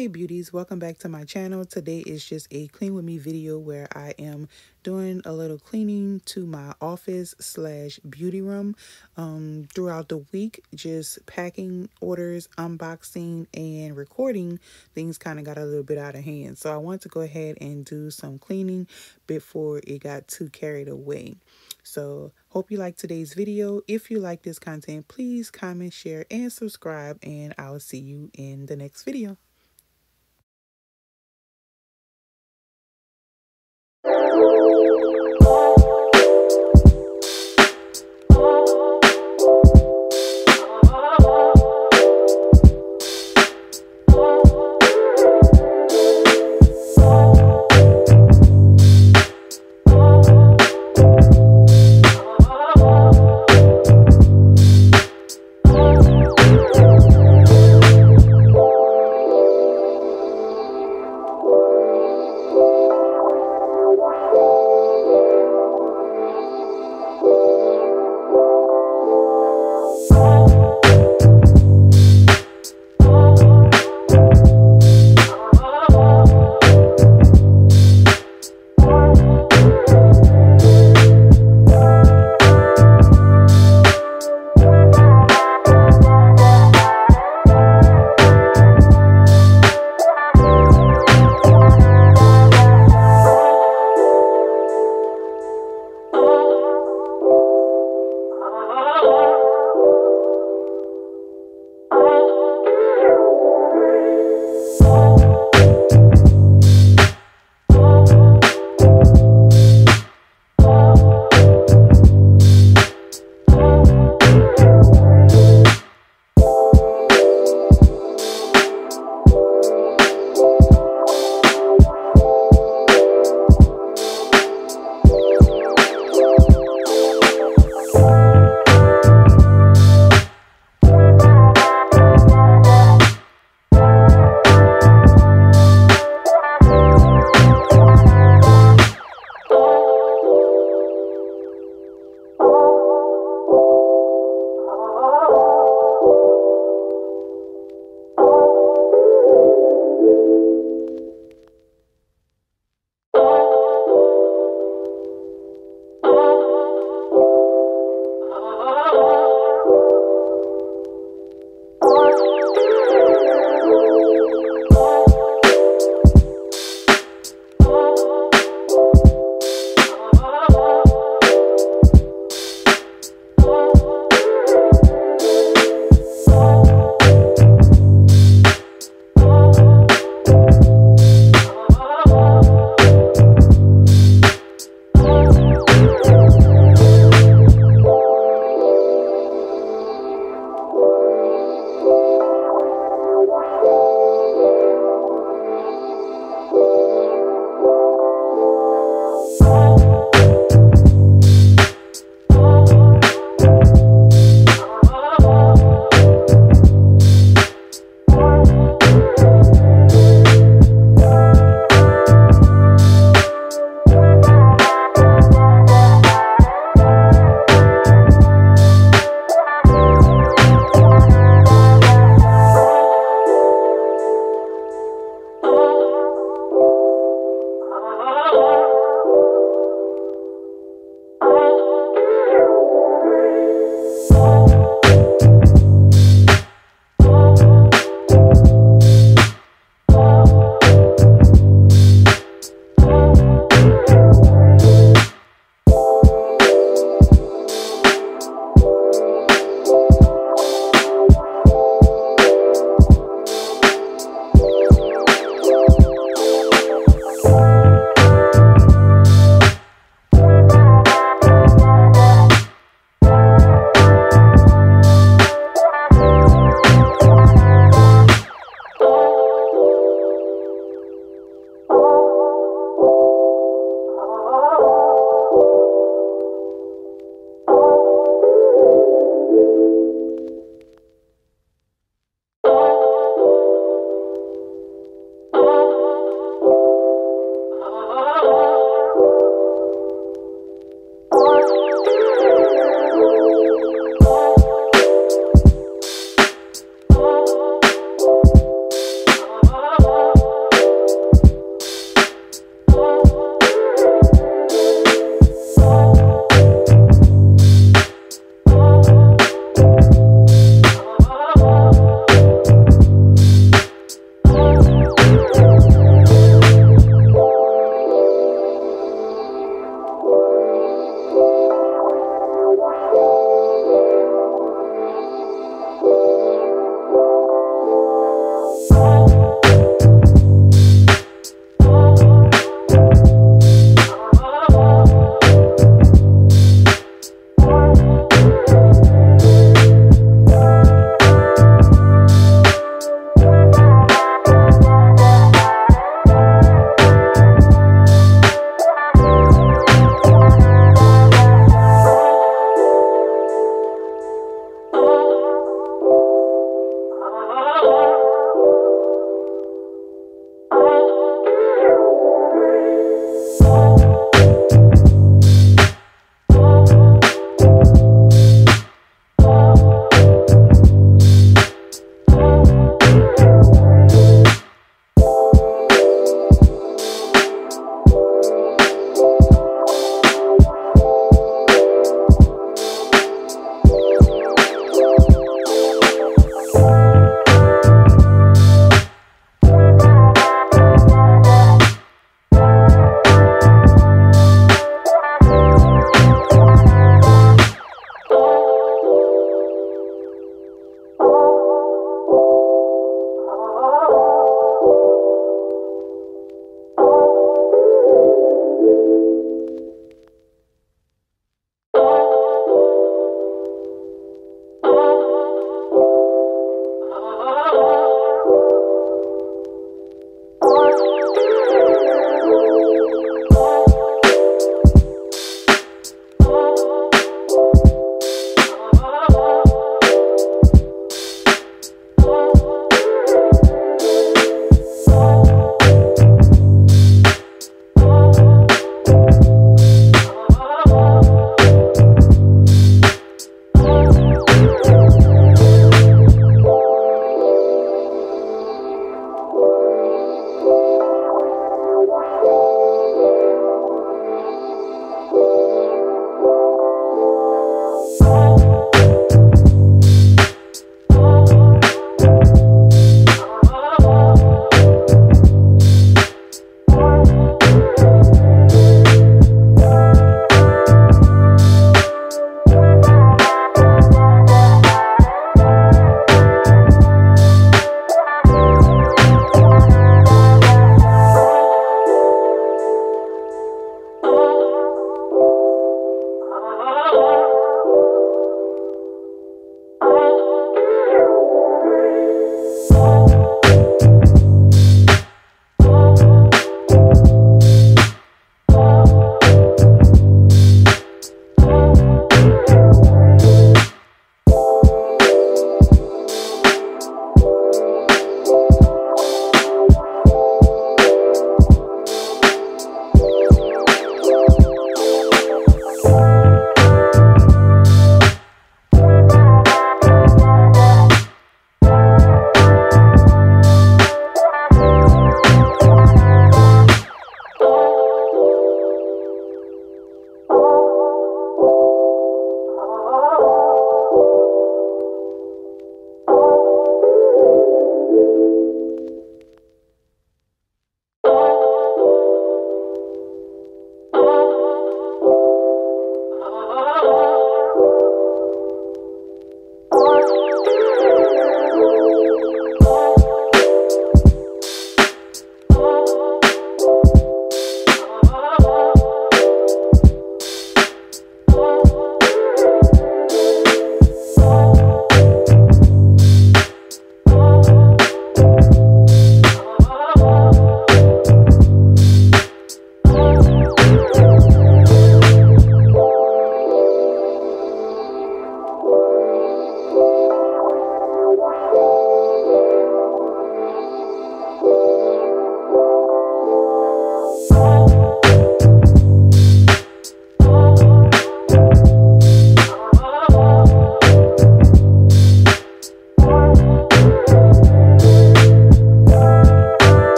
Hey beauties, welcome back to my channel. Today is just a clean with me video where I am doing a little cleaning to my office slash Beaute Room um, throughout the week. Just packing orders, unboxing, and recording. Things kind of got a little bit out of hand. So I want to go ahead and do some cleaning before it got too carried away. So hope you like today's video. If you like this content, please comment, share, and subscribe. And I'll see you in the next video.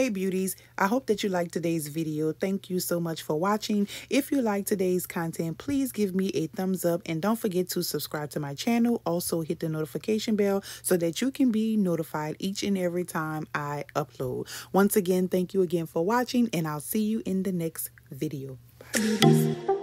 Hey beauties, I hope that you liked today's video. Thank you so much for watching. If you like today's content, please give me a thumbs up and don't forget to subscribe to my channel. Also hit the notification bell so that you can be notified each and every time I upload. Once again, thank you again for watching and I'll see you in the next video. Bye beauties.